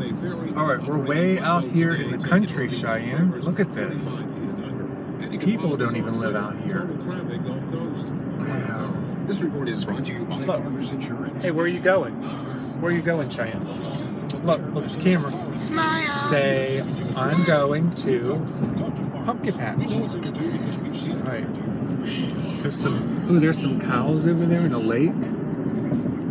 All right, we're way out here in the country, Shyanne. Look at this. People don't even live out here. Wow. This report is brought to you by. Farmers Insurance. Hey, where are you going? Where are you going, Shyanne? Look, look at the camera. Smile. Say, I'm going to Pumpkin Patch. Right. There's some, ooh, there's some cows over there in a lake.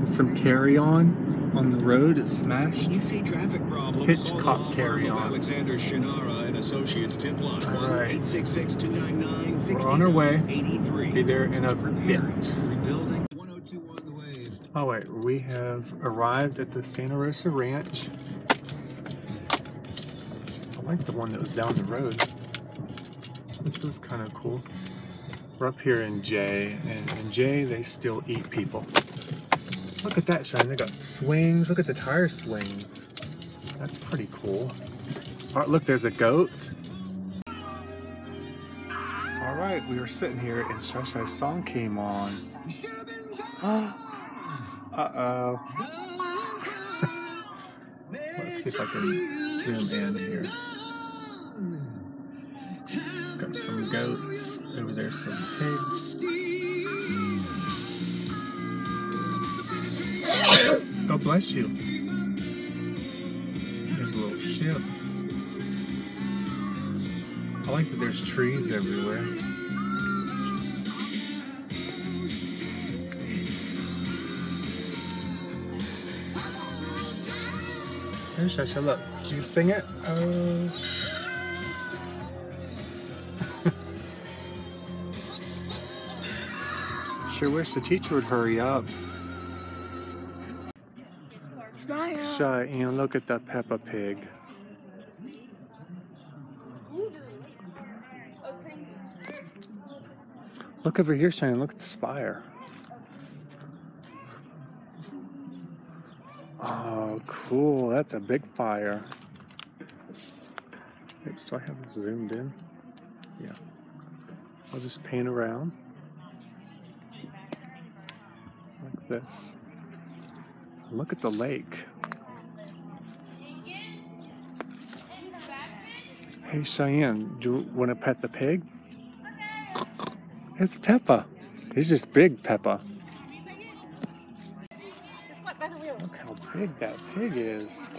Some carry-on on the road. It's smashed. You see traffic problems. Hitchcock carry-on. Alexander Shunnarah and Associates tip line. All right. 866-299-6983. We're on our way. Be there in a bit. Rebuilding 1021 The All right, oh, we have arrived at the Santa Rosa Ranch. I like the one that was down the road. This is kind of cool. We're up here in J, and in J they still eat people. Look at that, Shine. They got swings. Look at the tire swings. That's pretty cool. All right, look, there's a goat. All right, we were sitting here, and Shashai's song came on. Uh-oh. Let's see if I can zoom in here. It's got some goats. Over there, some pigs. God bless you. There's a little ship. I like that there's trees everywhere. Hey, Shasha, look. You sing it? Oh. sure wish the teacher would hurry up. Shyanne, look at that Peppa Pig. Look over here, Shyanne. Look at the spire. Oh, cool. That's a big fire. Oops, so I have this zoomed in. Yeah. I'll just pan around. Like this. Look at the lake. Hey Shyanne, do you want to pet the pig? It's Peppa. He's just big Peppa. Look how big that pig is.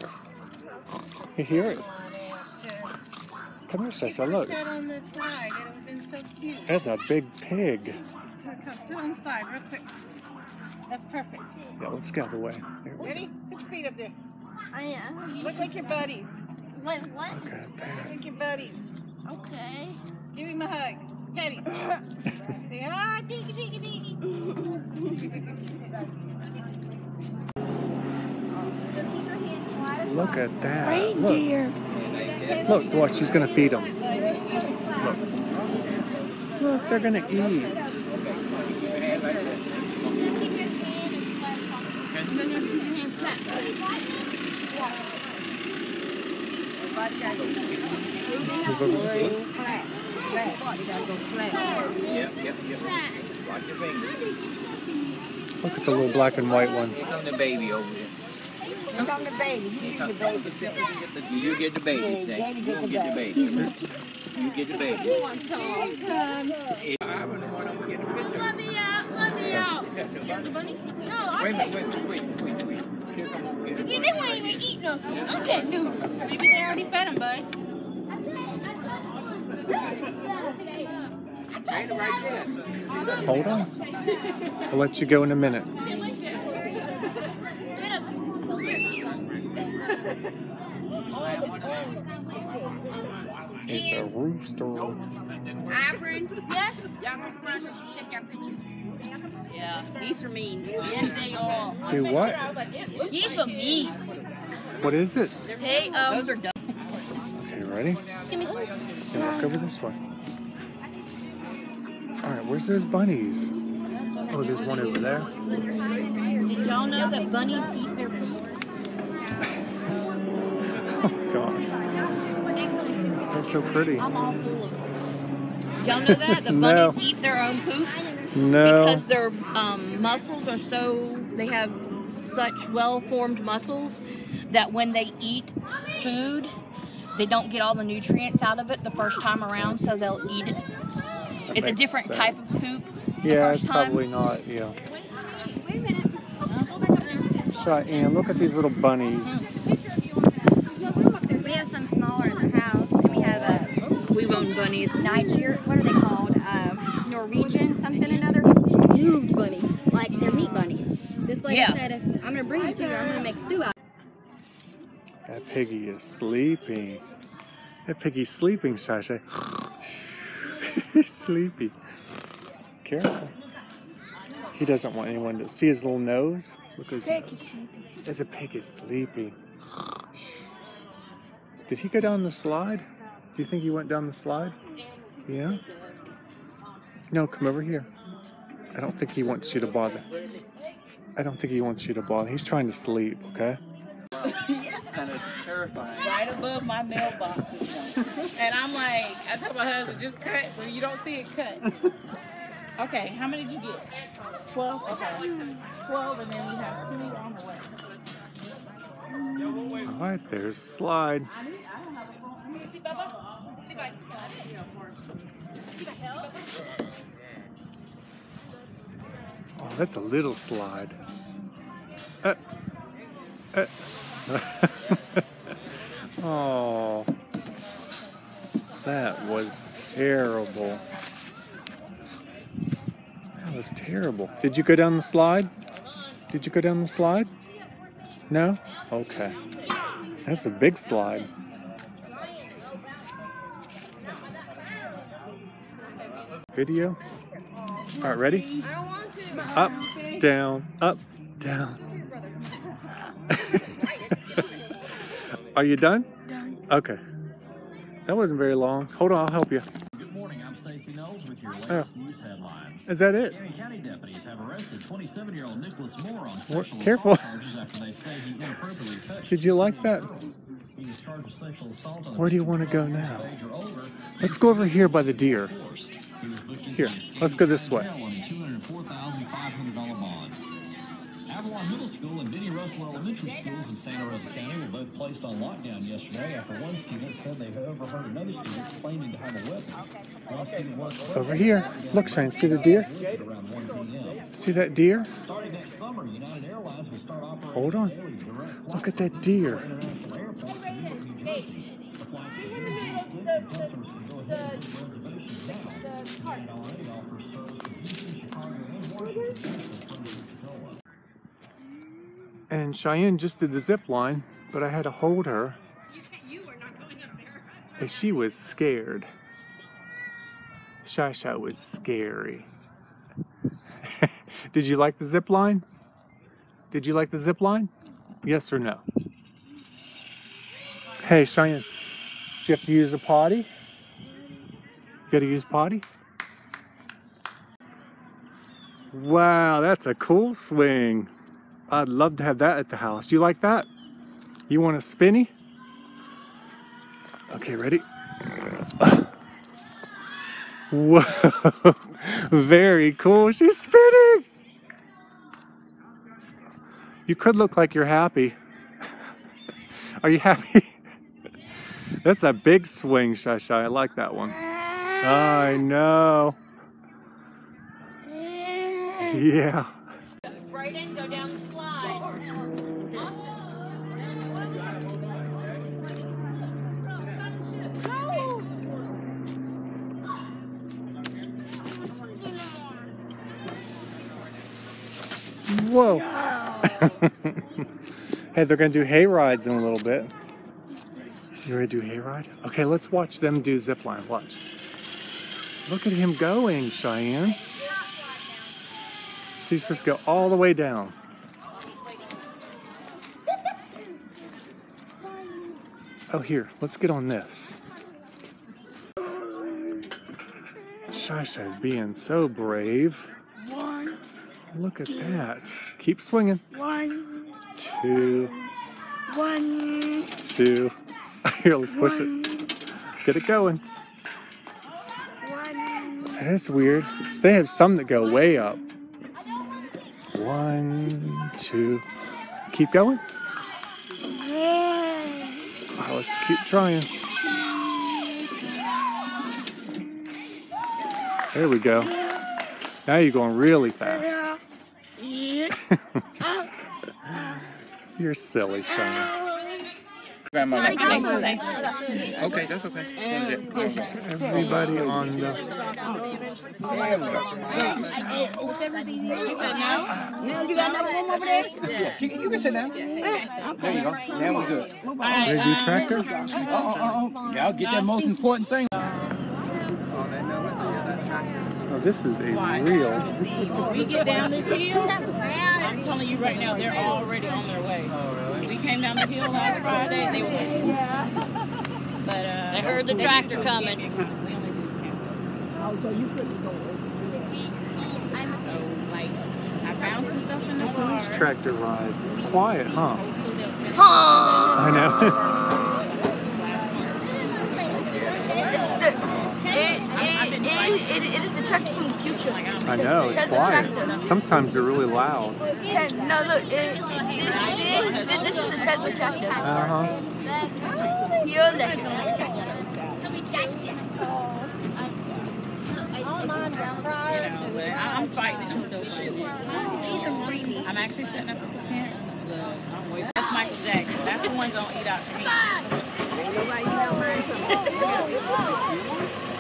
You hear it? Come here, Sasha, look. Sit on the side. It would have been so cute. That's a big pig. Here, Come, sit on the side real quick. That's perfect. Yeah, let's get out of the way. There Ready? Put your feet up there. I am. Look like your buddies. Wait, what? Look at Look that. like your buddies. Okay. Give him a hug. Pet him. Say, ah, piggy, piggy, piggy. Look at that. Reindeer. Look, look, watch, she's gonna feed them. Look. Look, they're gonna eat. Move over this way. Look at the little black and white one. Here come the baby over there. Look on the baby. You Here get come- the baby. You get the baby. Daddy You get the get the baby. baby. You get the baby. Hey, son. I'm gonna run up and get a. Let me out. Let me out. No, Wait a I minute, wait, wait, wait, wait, wait. Here come over here. can't. They ain't even I can't do. Maybe they already fed him, bud. Right, right there. Hold on. I'll let you go in a minute. It's a rooster. Alfred, Yes? y'all check your pictures. Yeah, geese are mean. Yes, they are. Do what? Geese are mean. What is it? Hey, um. Those are dumb. Okay, ready? Give me. And walk over this way. Alright, where's those bunnies? Oh, there's one over there. Did y'all know that bunnies eat their poop? Oh gosh. That's so pretty. I'm all full of them. Did y'all know that? The No. bunnies eat their own poop No. because their um, muscles are so, they have such well-formed muscles that when they eat food, they don't get all the nutrients out of it the first time around, so they'll eat it. It's a makes different type of sense. poop. the Yeah, first it's time. probably not. Yeah. Shyanne, look at these little bunnies. We have some smaller in the house. and We have a We've owned bunnies. Niger, what are they called? Uh, Norwegian something another. Huge bunnies, like they're meat bunnies. This lady Yeah. said, if "I'm gonna bring them to you. I'm gonna make stew out." That piggy is sleeping. That piggy's sleeping, Sasha. He's sleepy. Careful. He doesn't want anyone to see his little nose. Look at his nose. There's a pig is sleeping. Did he go down the slide? Do you think he went down the slide? Yeah? No, come over here. I don't think he wants you to bother. I don't think he wants you to bother. He's trying to sleep, okay? And it's terrifying. Right above my mailbox. is and I'm like, I told my husband, just cut so you don't see it cut. Okay, how many did you get? 12? Okay. 12, and then we have two on the way. All right, there's the slide. Oh, that's a little slide. Uh, uh. oh, that was terrible. That was terrible. Did you go down the slide? Did you go down the slide? No? Okay. That's a big slide. Video? All right, ready? Up, down, up, down. Are you done? Done. Okay. That wasn't very long. Hold on, I'll help you. Good morning, I'm Stacy Knowles with your Oh. latest news headlines. Is that it? Escambia County deputies have arrested 27-year-old Nicholas Moore on sexual careful. assault charges after they say he inappropriately touched Did you like that? girls. He was charged with sexual assault on a Where do you wanna go now? of age or older. Let's go over here by the deer. Force. He was booked into Here, let's go this County way. Avalon Middle School and Bennett Russell Elementary Schools in Santa Rosa County were both placed on lockdown yesterday after one student said they had overheard another student claiming to have a weapon. One student was Over here. Look, Shane, see the deer? around 1 p.m. See that deer? Starting next summer, United Airlines will start operating Hold on. Look at that deer. And Shyanne just did the zip line, but I had to hold her. You are not going up there. And she was scared. Shasha was scary. Did you like the zip line? Did you like the zip line? Yes or no? Hey, Shyanne, do you have to use a potty? You gotta use potty? Wow, that's a cool swing. I'd love to have that at the house. Do you like that? You want a spinny? Okay, ready? Whoa, very cool. She's spinning. You could look like you're happy. Are you happy? That's a big swing, Shasha. I like that one. I know. Yeah. Whoa. hey, they're gonna do hay rides in a little bit. You ready to do hay ride? Okay, let's watch them do zip line. Watch. Look at him going, Shyanne. So he's supposed to go all the way down. Oh, here, let's get on this. Shasha's being so brave. Look at that. Keep swinging. One, Two, one, two. Here, let's push it. Get it going. one. That's weird. So they have some that go way up. One, two. keep going? Oh, let's keep trying. There we go. Now you're going really fast. You're silly, Shana. Grandma. Okay, that's okay. Everybody on the. You said no? No, you got another room over there? You, you can sit down. There you go. Now we're good. All right, Ready to do tractor? Oh, oh, oh. Y'all get that most important thing. Oh, Oh, this is a Why? real. When we get down this hill, I'm telling you right now, they're already on their way. We came down the hill last Friday and they were. But uh, They heard the tractor coming. We only do samples. So like, I found some stuff in the This car. is tractor ride. It's quiet, huh? Hopefully I know. It's the, it, it, it, it, it is the tractor from the future. I know, it's Because quiet. Sometimes they're really loud. Yeah, no, look, it, this, this, this is the Tesla tractor. Uh huh. You're electric. You know, but I- I'm fighting it. I'm still shitting it. I'm actually setting up with some parents. But I'm waiting. That's Michael Jackson. That's the ones on Eat Out to Eat.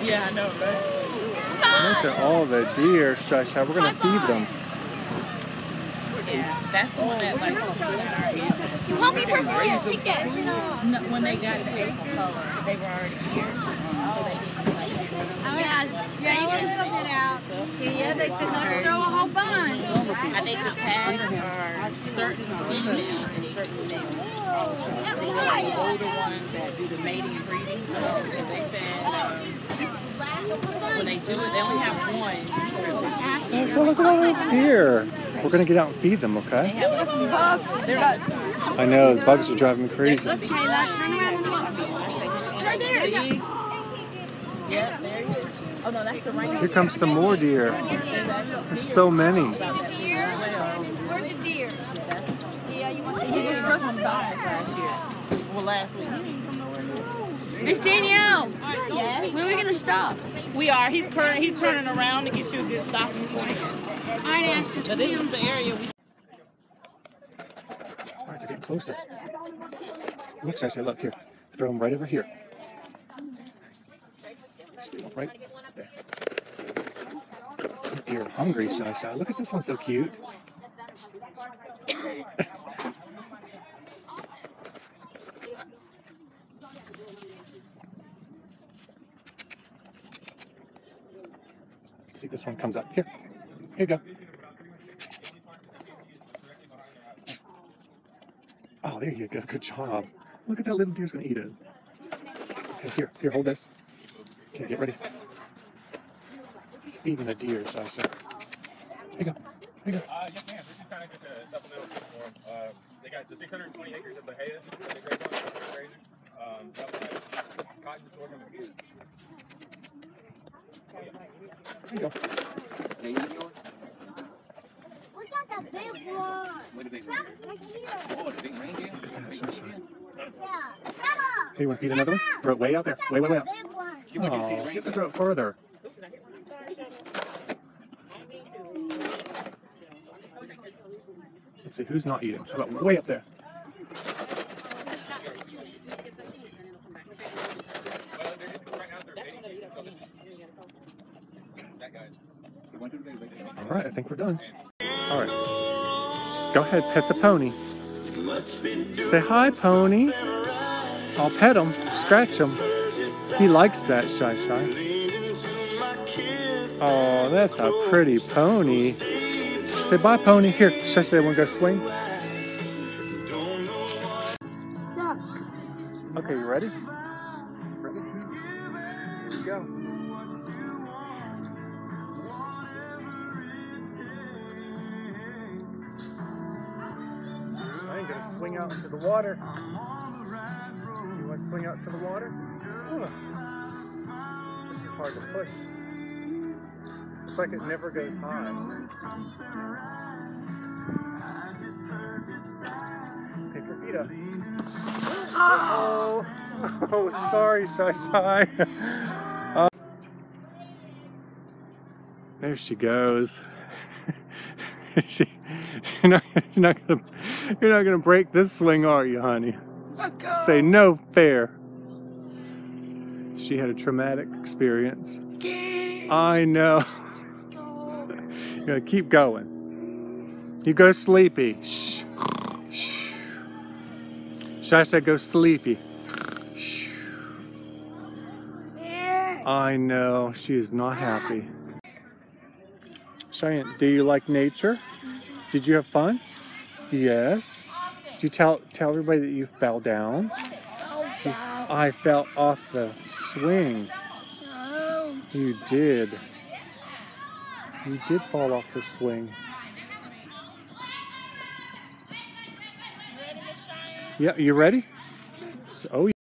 Yeah, I know, right? Look at all the deer. Shush, we're gonna feed them. Yeah, that's the one that like got our business. You hungry person here? Take that. No, when they got the April color, they were already here. So they didn't like Yeah, yeah, you Tia, they said not to throw a whole bunch. I think the tags are certain females and certain males. The older ones that do the mating and breeding, they said when they do it, they only have one. So look at all those deer. We're gonna get out and feed them, okay? Bugs. I know the bugs are driving me crazy. Turn around right there. Yep, there he is. Oh no, that's the right Here comes some more deer. There's so many. Where the deers? Yeah, you want some He was supposed to stop. last year. Well, last week. Miss Danielle, when are we gonna stop? We are. He's current. He's turning around to get you a good stopping point. I asked you So this is the area we. All right, they're getting closer. Look, Shush, look here. Throw them right over here. Just Right there. These deer are hungry, Shush. Look at this one, so cute. See, this one comes up. Here. Here you go. Oh, there you go. Good job. Look at that little deer's gonna eat it. Okay, here, here, hold this. Okay, get ready. He's feeding the deer, so I said. Here you go. Here you go. Uh, ma'am. This is kind of just a supplemental. Uh, they got the 620 acres of Bahia and peas. Here you go. Look at that big one. What do they do? Oh, the big reindeer? Sure, sure. Yeah. Hey, you want to feed another one? Throw it way out there. Way, way, way out. Big. You want have to throw it further. Let's see, who's not eating? How about way up there? Well, they're just, right now, they're feeding. So this is- That guy. You want to do that? All right, I think we're done. All right. Go ahead, pet the pony. Say hi, pony. I'll pet him, scratch him. He likes that, Shy Shy. Oh, that's a pretty pony. Say bye, pony. Here, Shy Shy, want to go swing? Okay, you ready? Ready? Here we go. Swing out into the water. You wanna swing out to the water? This is hard to push. It's like it never goes high. Cheetah. Oh, oh sorry, Shy Shy. Uh, there she goes. she, you're, not, you're, not gonna, you're not gonna break this swing, are you, honey? Say no fair. She had a traumatic experience. I know. You're gonna keep going. You go sleepy. Shh. Shh. Said go sleepy. Shh. I know. She is not happy. Shyanne, do you like nature? Did you have fun? Yes. Did you tell tell everybody that you fell down? I fell off the swing. You did. You did fall off the swing. Yeah, you ready? Oh,